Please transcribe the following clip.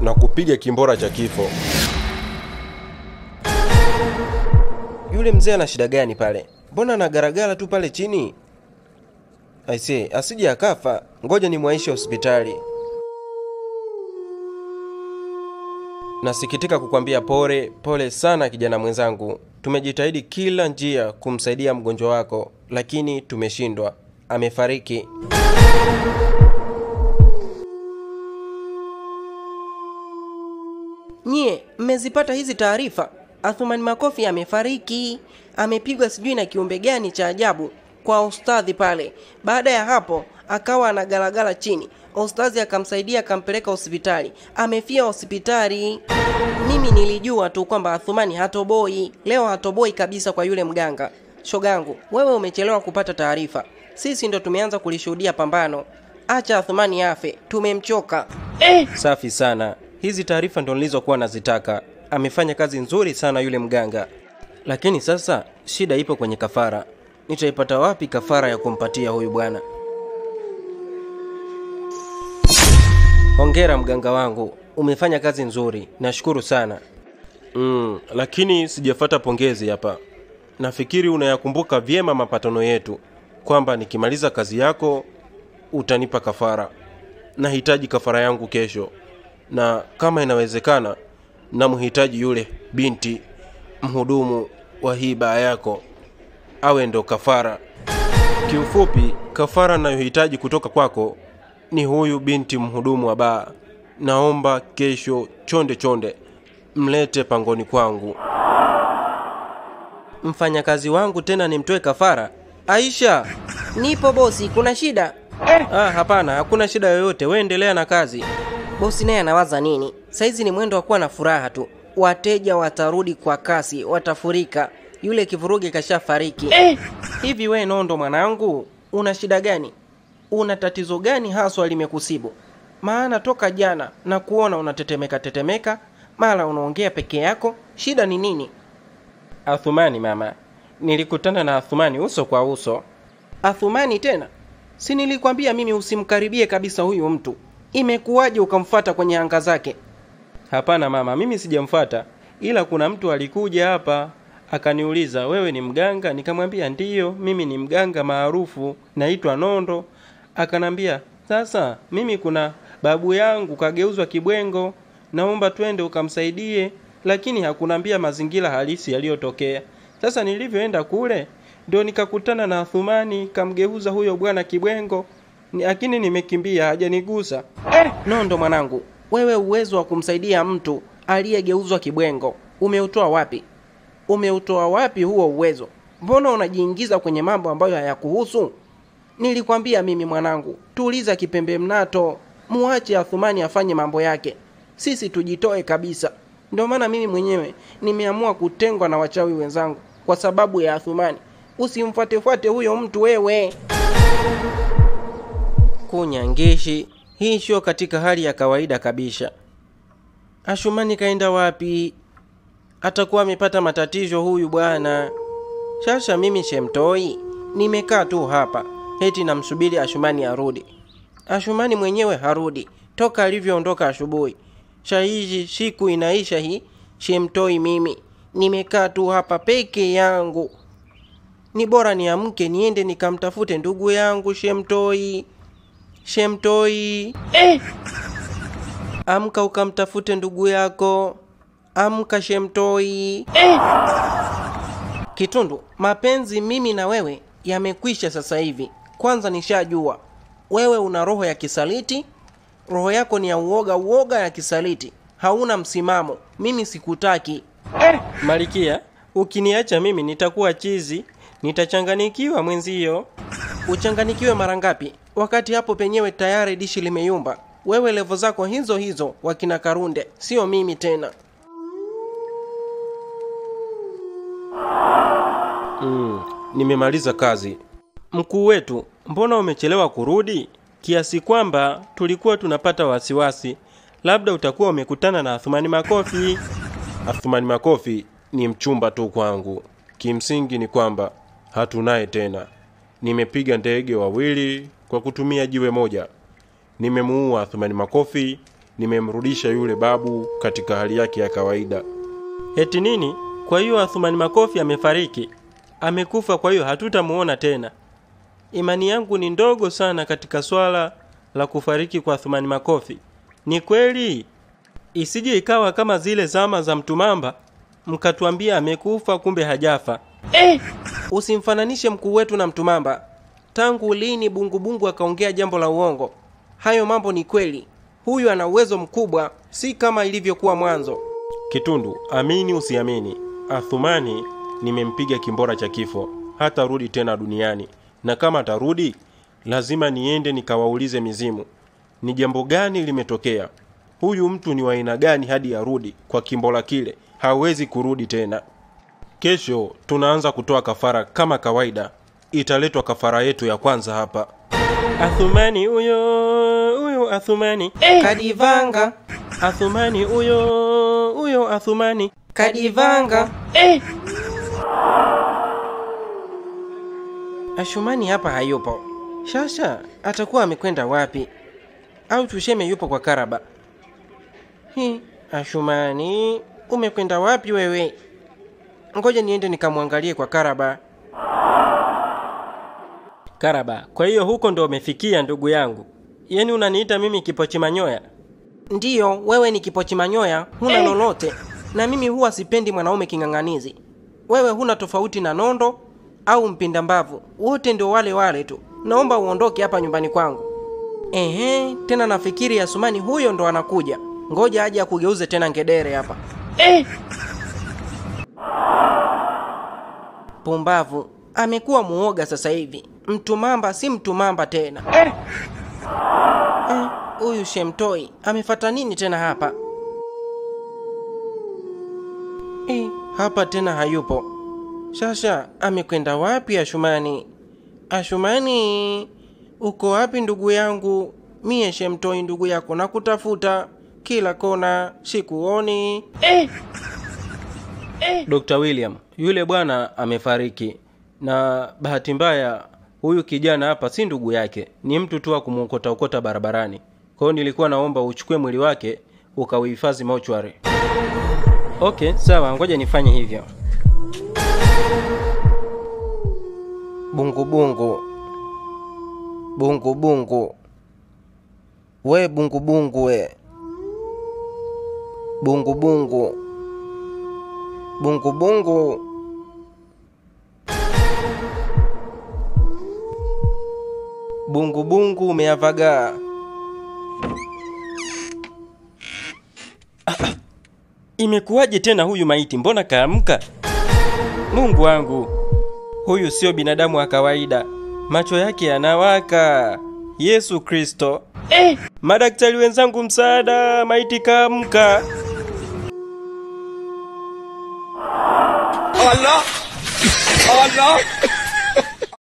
na kupiga kimbora cha kifo. Yule mzee ana shida gani pale? Mbona anagaragara tu pale chini? Aisee, asije akafa. Ngoja ni nimwaishe hospitali. Nasikitika kukwambia pole, pole sana kijana mwenzangu. Tumejitahidi kila njia kumsaidia mgonjwa wako, lakini tumeshindwa. Amefariki. Nyie mmezipata hizi taarifa? Athumani Makofi amefariki, amepigwa sijui na kiumbe gani cha ajabu kwa ustadhi pale. Baada ya hapo akawa anagalagala chini, ustadhi akamsaidia akampeleka hospitali, amefia hospitali. Mimi nilijua tu kwamba Athumani hatoboi leo, hatoboi kabisa kwa yule mganga. Shogangu, wewe umechelewa kupata taarifa, sisi ndo tumeanza kulishuhudia pambano. Acha Athumani afe, tumemchoka. Safi sana. Hizi taarifa ndo nilizokuwa nazitaka. Amefanya kazi nzuri sana yule mganga, lakini sasa shida ipo kwenye kafara. Nitaipata wapi kafara ya kumpatia huyu bwana? Hongera mganga wangu, umefanya kazi nzuri, nashukuru sana. Mm, lakini sijafata pongezi hapa. Nafikiri unayakumbuka vyema mapatano yetu kwamba nikimaliza kazi yako utanipa kafara. Nahitaji kafara yangu kesho, na kama inawezekana, namhitaji yule binti mhudumu wa hii baa yako awe ndo kafara. Kiufupi, kafara nayohitaji kutoka kwako ni huyu binti mhudumu wa baa. Naomba kesho chonde chonde mlete pangoni kwangu. Mfanyakazi wangu tena nimtoe kafara? Aisha! Nipo bosi, kuna shida? eh. Ah, hapana, hakuna shida yoyote, weendelea na kazi. Bosi naye anawaza nini? Saizi ni mwendo wa kuwa na furaha tu, wateja watarudi kwa kasi, watafurika. Yule kivuruge kashafariki. Hivi we Nondo mwanangu, una shida gani? Una tatizo gani haswa limekusibu? Maana toka jana na kuona unatetemeka tetemeka, mara unaongea peke yako. Shida ni nini? Athumani mama, nilikutana na Athumani uso kwa uso. Athumani tena? Si nilikwambia mimi usimkaribie kabisa huyu mtu. Imekuwaje ukamfuata kwenye anga zake? Hapana mama, mimi sijamfuata, ila kuna mtu alikuja hapa akaniuliza wewe ni mganga? Nikamwambia ndiyo, mimi ni mganga maarufu, naitwa Nondo. Akanambia sasa, mimi kuna babu yangu kageuzwa kibwengo, naomba twende ukamsaidie, lakini hakunambia mazingira halisi yaliyotokea. Sasa nilivyoenda kule ndio nikakutana na Athumani kamgeuza huyo bwana kibwengo, lakini nimekimbia, hajanigusa. Eh, Nondo mwanangu, wewe uwezo wa kumsaidia mtu aliyegeuzwa kibwengo umeutoa wapi? Umeutoa wapi huo uwezo? Mbona unajiingiza kwenye mambo ambayo hayakuhusu? Nilikwambia mimi mwanangu, tuliza kipembe mnato, muache Athumani afanye mambo yake, sisi tujitoe kabisa. Ndio maana mimi mwenyewe nimeamua kutengwa na wachawi wenzangu kwa sababu ya Athumani. Usimfuatefuate huyo mtu wewe. Kunyangishi, hii katika hali ya kawaida kabisa. Ashumani kaenda wapi? Atakuwa amepata matatizo huyu bwana. Sasa mimi Shemtoi nimekaa tu hapa eti namsubiri Ashumani arudi. Ashumani mwenyewe harudi toka alivyoondoka asubuhi. Shaizi siku inaisha hii, Shemtoi mimi nimekaa tu hapa peke yangu. Ni bora niamke niende nikamtafute ndugu yangu Shemtoi. Shemtoi, eh! amka ukamtafute ndugu yako. Amka Shemtoi. eh! Kitundu, mapenzi mimi na wewe yamekwisha sasa hivi. Kwanza nishajua wewe una roho ya kisaliti, roho yako ni ya uoga uoga ya kisaliti, hauna msimamo. Mimi sikutaki. eh! Malikia, ukiniacha mimi nitakuwa chizi, nitachanganikiwa mwenzio. Uchanganikiwe mara ngapi? Wakati hapo penyewe tayari dishi limeyumba. Wewe levo zako hizo hizo, wakina Karunde, sio mimi tena. Mm, nimemaliza kazi. Mkuu wetu, mbona umechelewa kurudi? Kiasi kwamba tulikuwa tunapata wasiwasi, labda utakuwa umekutana na Athumani Makofi. Athumani Makofi ni mchumba tu kwangu. Kimsingi ni kwamba hatunaye tena. Nimepiga ndege wawili kwa kutumia jiwe moja. Nimemuua Athumani Makofi nimemrudisha yule babu katika hali yake ya kawaida. Eti nini? Kwa hiyo Athumani Makofi amefariki, amekufa, kwa hiyo hatutamuona tena. Imani yangu ni ndogo sana katika swala la kufariki kwa Athumani Makofi. Ni kweli? Isije ikawa kama zile zama za Mtumamba, mkatuambia amekufa, kumbe hajafa. Usimfananishe mkuu wetu na Mtumamba. Tangu lini Bungubungu akaongea jambo la uongo? Hayo mambo ni kweli. Huyu ana uwezo mkubwa, si kama ilivyokuwa mwanzo. Kitundu, amini usiamini, Athumani nimempiga kimbora cha kifo, hatarudi tena duniani, na kama atarudi, lazima niende nikawaulize mizimu, ni jambo gani limetokea. Huyu mtu ni wa aina gani hadi arudi kwa kimbora kile? Hawezi kurudi tena. Kesho tunaanza kutoa kafara kama kawaida, italetwa kafara yetu ya kwanza hapa. Athumani huyo huyo Athumani eh, kadivanga Athumani huyo huyo Athumani kadivanga eh. Ashumani hapa hayupo. Shasha atakuwa amekwenda wapi? Au tuseme yupo kwa Karaba? Hi, Ashumani, umekwenda wapi wewe? Ngoja niende nikamwangalie kwa Karaba. Karaba, kwa hiyo huko ndo umefikia ndugu yangu. Yaani unaniita mimi kipochi manyoya? Ndiyo, wewe ni kipochi manyoya, huna lolote. Na mimi huwa sipendi mwanaume king'ang'anizi. Wewe huna tofauti na nondo au mpinda mbavu, wote ndio wale wale tu. Naomba uondoke hapa nyumbani kwangu. Ehe, tena nafikiri Asumani huyo ndo anakuja. Ngoja aje akugeuze tena ngedere hapa. Pumbavu, amekuwa muoga sasa hivi. Mtumamba si mtumamba tena. Eh, Huyu Shemtoi amefata nini tena hapa? Eh, hapa tena hayupo. Shasha amekwenda wapi Ashumani? Ashumani, uko wapi ndugu yangu? Mie Shemtoi ndugu yako nakutafuta kila kona, sikuoni. Dr. William, yule bwana amefariki, na bahati mbaya huyu kijana hapa si ndugu yake, ni mtu tu wa kumwokotaokota barabarani. Kwa hiyo nilikuwa naomba uchukue mwili wake ukauhifadhi mochwari. Okay, sawa, ngoja nifanye hivyo. Bungubungu bungubungu bungu bungu, we bungu bungu, we bungu bungu bungu bungu. Bungu bungu umeavagaa. Imekuwaje tena huyu maiti? Mbona kaamka? Mungu wangu, huyu sio binadamu wa kawaida, macho yake yanawaka. Yesu Kristo! Eh, Madaktari wenzangu, msaada! Maiti kaamka! Oh, Allah Allah oh,